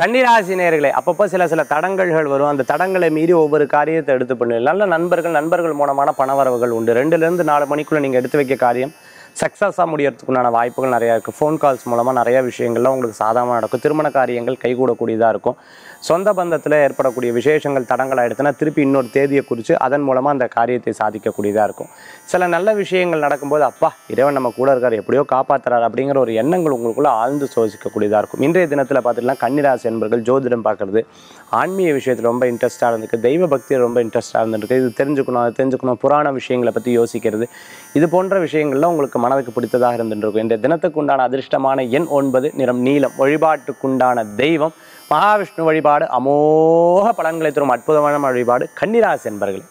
கன்னிராசினியர்களே அப்பப்போ சில சில தடங்கல்கள் வரும். அந்த தடங்களை மீறி ஒவ்வொரு காரியத்தை எடுத்து பண்ணுவீங்க நல்ல நண்பர்கள் நண்பர்கள் மூலமான பணவரவுகள் உண்டு. ரெண்டுலேருந்து நாலு மணிக்குள்ளே நீங்கள் எடுத்து வைக்க காரியம். சக்ஸஸாக முடியறதுக்குண்டான வாய்ப்புகள் நிறையா இருக்குது ஃபோன் கால்ஸ் மூலமாக நிறைய விஷயங்கள்லாம் உங்களுக்கு சாதகமாக நடக்கும். திருமண காரியங்கள் கைகூடக்கூடியதாக இருக்கும். சொந்த பந்தத்தில் ஏற்படக்கூடிய விசேஷங்கள் தடங்கள் ஆகிடுச்சுன்னா திருப்பி இன்னொரு தேதியை குறித்து அதன் மூலமாக அந்த காரியத்தை சாதிக்கக்கூடியதாக இருக்கும். சில நல்ல விஷயங்கள் நடக்கும்போது அப்பா இறைவன் நம்ம கூட இருக்கார். எப்படியோ காப்பாற்றுறாரு அப்படிங்கிற ஒரு எண்ணங்கள் உங்களுக்குள்ள ஆழ்ந்து சோசிக்கக்கூடியதாக இருக்கும். இன்றைய தினத்தில் பார்த்துட்டுனா கன்னிராசி என்பர்கள் ஜோதிடம் பார்க்குறது ஆன்மீக விஷயத்தில் ரொம்ப இன்ட்ரெஸ்ட்டாக இருந்திருக்கு. தெய்வ பக்தியில் ரொம்ப இன்ட்ரெஸ்ட்டாக இருந்திருக்கு. இது தெரிஞ்சுக்கணும் அது தெரிஞ்சுக்கணும். புராண விஷயங்களை பற்றி யோசிக்கிறது. இது போன்ற விஷயங்கள்லாம் உங்களுக்கு உங்களுக்கு மனதுக்கு பிடித்ததாக இருந்துருக்கும். இந்த தினத்துக்கு உண்டான அதிர்ஷ்டமான எண் ஒன்பது நிறம் நீலம். வழிபாட்டுக்குண்டான தெய்வம். மகாவிஷ்ணு வழிபாடு அமோக பலன்களை தரும் அற்புதமான வழிபாடு கன்னிராசி என்பர்களே